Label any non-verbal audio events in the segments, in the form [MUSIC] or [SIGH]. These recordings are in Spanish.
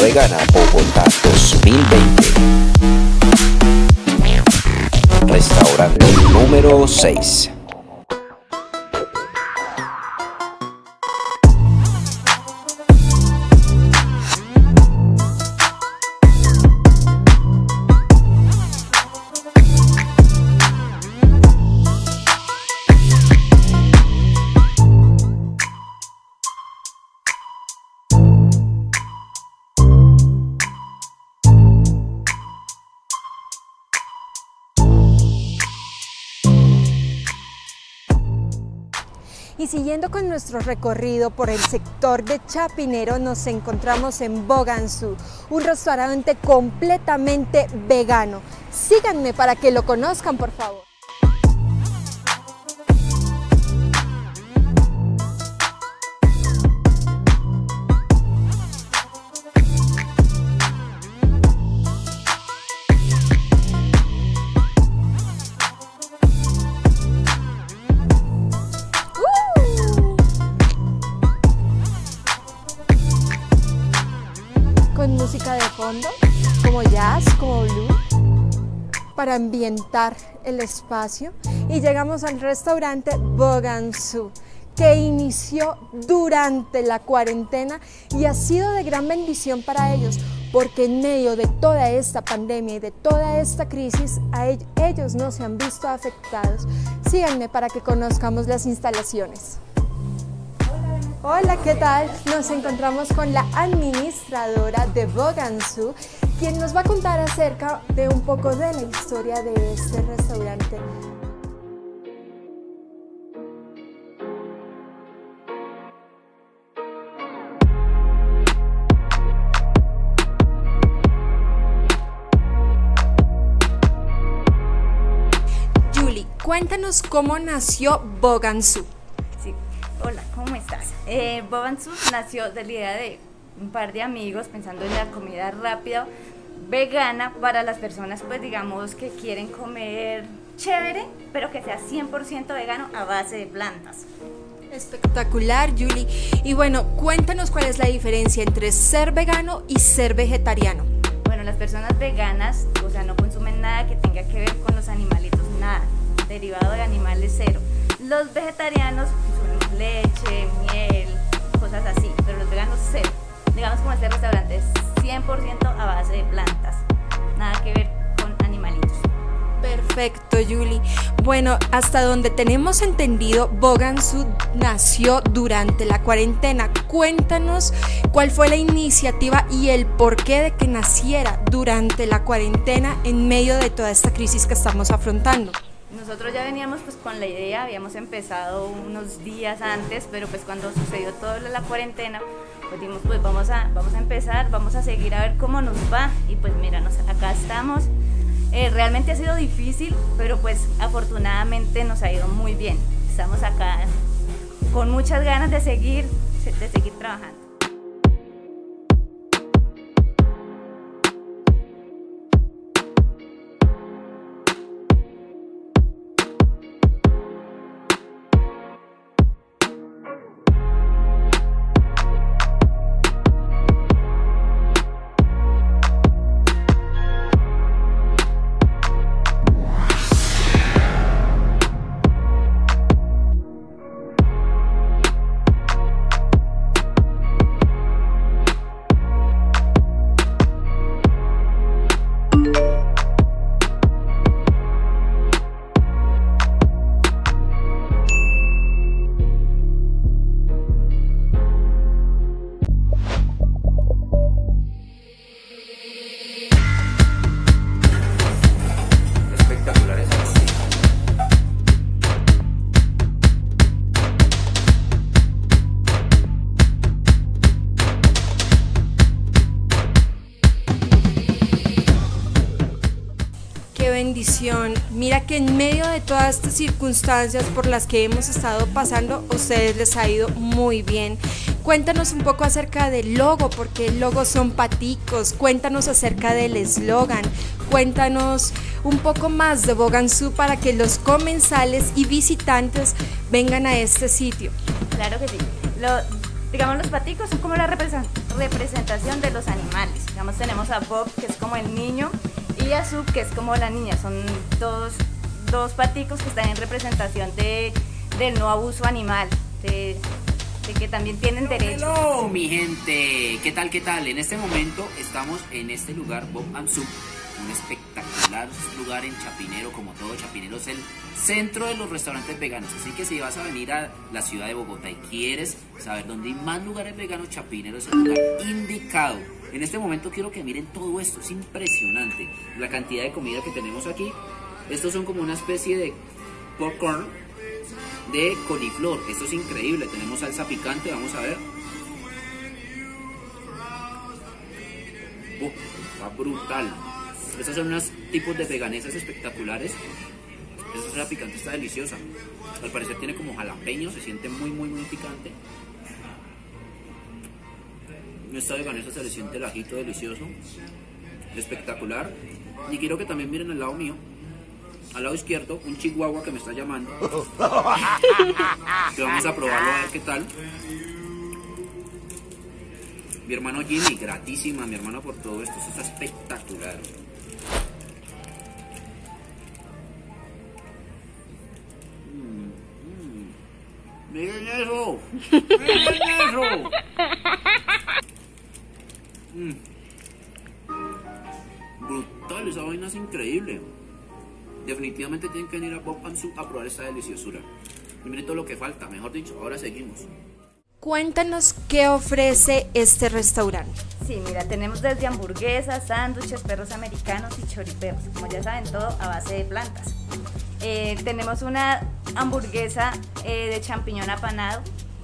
Vegana Bogotá 2020. Restaurante número 6. Siguiendo con nuestro recorrido por el sector de Chapinero, nos encontramos en Bogansu, un restaurante completamente vegano. Síganme para que lo conozcan, por favor. Para ambientar el espacio. Y llegamos al restaurante Bogansu, que inició durante la cuarentena y ha sido de gran bendición para ellos, porque en medio de toda esta pandemia y de toda esta crisis, ellos no se han visto afectados. Síganme para que conozcamos las instalaciones. Hola, ¿qué tal? Nos encontramos con la administradora de Bogansu, quien nos va a contar acerca de un poco de la historia de este restaurante. Julie, cuéntanos cómo nació Bogansu. Sí. Hola, ¿cómo estás? Eh, Bobansu nació de la idea de un par de amigos pensando en la comida rápida vegana para las personas, pues digamos, que quieren comer chévere, pero que sea 100% vegano a base de plantas. Espectacular, Julie. Y bueno, cuéntanos cuál es la diferencia entre ser vegano y ser vegetariano. Bueno, las personas veganas, o sea, no consumen nada que tenga que ver con los animalitos, nada, derivado de animales cero. Los vegetarianos consumen leche, miel, cosas así, pero los veganos cero. Digamos como este restaurante es 100% a base de plantas, nada que ver con animalitos. Perfecto, Julie. Bueno, hasta donde tenemos entendido, Bogansu nació durante la cuarentena. Cuéntanos cuál fue la iniciativa y el porqué de que naciera durante la cuarentena en medio de toda esta crisis que estamos afrontando. Nosotros ya veníamos pues con la idea, habíamos empezado unos días antes, pero pues cuando sucedió toda la cuarentena, pues dijimos pues vamos a, vamos a empezar, vamos a seguir a ver cómo nos va y pues mira, acá estamos. Eh, realmente ha sido difícil, pero pues afortunadamente nos ha ido muy bien. Estamos acá con muchas ganas de seguir, de seguir trabajando. Mira que en medio de todas estas circunstancias por las que hemos estado pasando, a ustedes les ha ido muy bien. Cuéntanos un poco acerca del logo, porque el logo son paticos. Cuéntanos acerca del eslogan. Cuéntanos un poco más de Bogansu para que los comensales y visitantes vengan a este sitio. Claro que sí. Digamos, los paticos son como la representación de los animales. Digamos, tenemos a Bob, que es como el niño, y a Sub, que es como la niña. Son dos, dos paticos que están en representación de, del no abuso animal, de, que también tienen derecho. Hello, mi gente. ¿Qué tal, qué tal? En este momento estamos en este lugar, Bob and Sub, un espectacular lugar en Chapinero, como todo Chapinero es el centro de los restaurantes veganos. Así que si vas a venir a la ciudad de Bogotá y quieres saber dónde hay más lugares veganos, Chapinero es el lugar indicado. En este momento quiero que miren todo esto, es impresionante. La cantidad de comida que tenemos aquí. Estos son como una especie de popcorn de coliflor. Esto es increíble. Tenemos salsa picante, vamos a ver. Brutal. Estos son unos tipos de veganesas espectaculares. Esta salsa picante está deliciosa. Al parecer tiene como jalapeño, se siente muy, muy, muy picante. Esta veganesa se le siente el ajito delicioso, espectacular. Y quiero que también miren al lado mío al lado izquierdo un chihuahua que me está llamando. vamos a probarlo a ver qué tal. Mi hermano Jimmy, gratísima, mi hermano por todo esto, esto está espectacular. Miren eso, [LAUGHS] miren eso. Mm. Brutal, esa vaina es increíble definitivamente tienen que venir a Bob a probar esta deliciosura. Y miren todo lo que falta, mejor dicho, ahora seguimos. Cuéntanos qué ofrece este restaurante. Sí, mira, tenemos desde hamburguesas, sándwiches, perros americanos y choriperros. Como ya saben, todo a base de plantas. Eh, tenemos una hamburguesa eh, de champiñón apanado.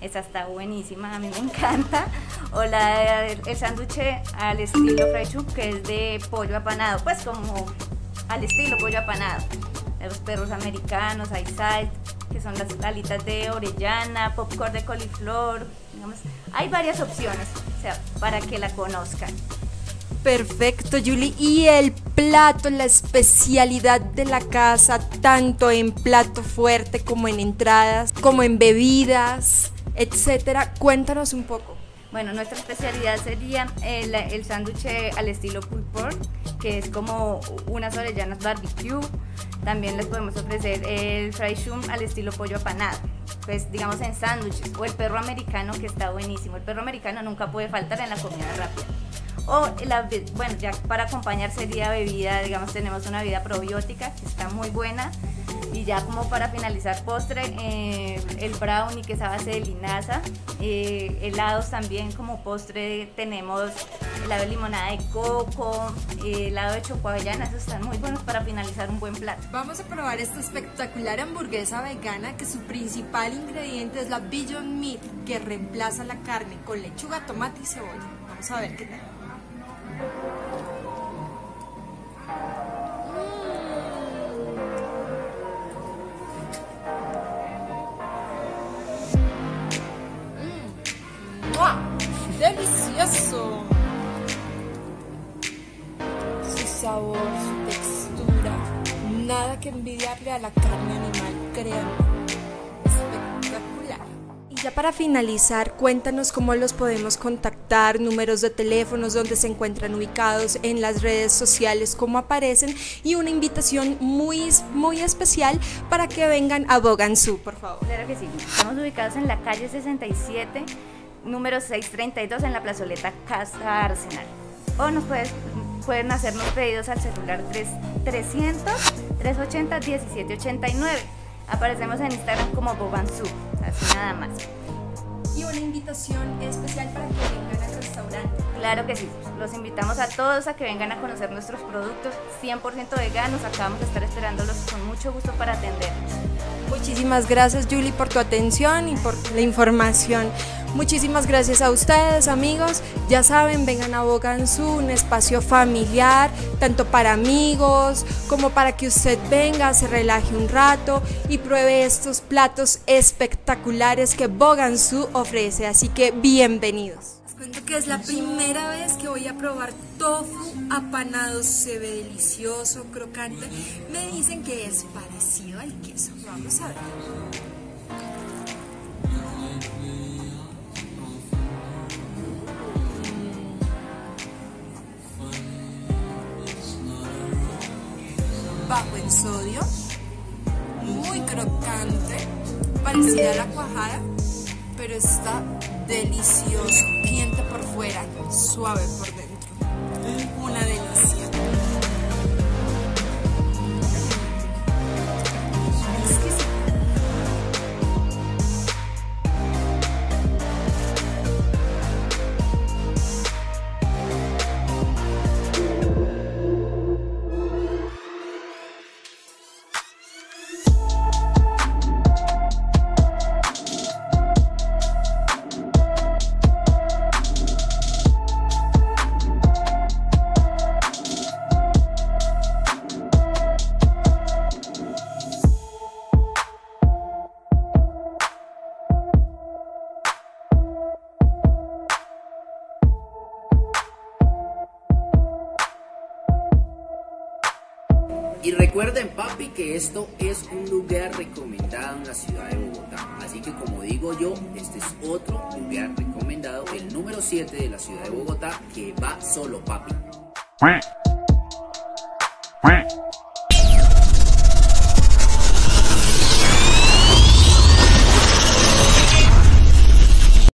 Esa está buenísima, a mí me [LAUGHS] encanta. O la, el sándwich al estilo fresh que es de pollo apanado. Pues como al estilo pollo apanado. Los perros americanos, hay salt, que son las alitas de orellana, popcorn de coliflor, digamos, hay varias opciones, o sea, para que la conozcan. Perfecto, Julie. Y el plato, la especialidad de la casa, tanto en plato fuerte como en entradas, como en bebidas, etcétera. Cuéntanos un poco. Bueno, nuestra especialidad sería el, el sándwich al estilo pulled pork, que es como unas orellanas barbecue. También les podemos ofrecer el fried shum al estilo pollo apanado, pues digamos en sándwiches. O el perro americano, que está buenísimo. El perro americano nunca puede faltar en la comida rápida. O, la, bueno, ya para acompañar sería bebida, digamos, tenemos una bebida probiótica que está muy buena y ya como para finalizar postre, eh, el brownie que es a base de linaza. Eh, helados también como postre tenemos helado de limonada de coco, eh, helado de chocoavellana, esos están muy buenos para finalizar un buen plato. Vamos a probar esta espectacular hamburguesa vegana que su principal ingrediente es la Beyond Meat que reemplaza la carne con lechuga, tomate y cebolla. Vamos a ver qué tal. ¡Delicioso! Su sabor, su textura, nada que envidiarle a la carne animal, créanme. Y ya para finalizar, cuéntanos cómo los podemos contactar, números de teléfonos, dónde se encuentran ubicados en las redes sociales, cómo aparecen y una invitación muy, muy especial para que vengan a Bogansú, por favor. Claro que sí. Estamos ubicados en la calle 67 número 632 en la plazoleta Casa Arsenal. O nos pueden hacernos pedidos al celular 300-380-1789. Aparecemos en Instagram como así nada más. Y una invitación especial para que vengan al restaurante. Claro que sí, los invitamos a todos a que vengan a conocer nuestros productos 100% veganos. Acabamos de estar esperándolos con mucho gusto para atenderlos. Muchísimas gracias Julie por tu atención y por la información. Muchísimas gracias a ustedes amigos. Ya saben, vengan a Bogansu, un espacio familiar, tanto para amigos como para que usted venga, se relaje un rato y pruebe estos platos espectaculares que Bogansu ofrece. Así que bienvenidos cuento que es la primera vez que voy a probar tofu apanado. Se ve delicioso, crocante. Me dicen que es parecido al queso. Vamos a ver. Bajo en sodio, muy crocante, parecida a la cuajada, pero está delicioso caliente por fuera, suave por dentro. Papi, que esto es un lugar recomendado en la ciudad de Bogotá. Así que como digo yo, este es otro lugar recomendado, el número 7 de la ciudad de Bogotá, que va solo, papi.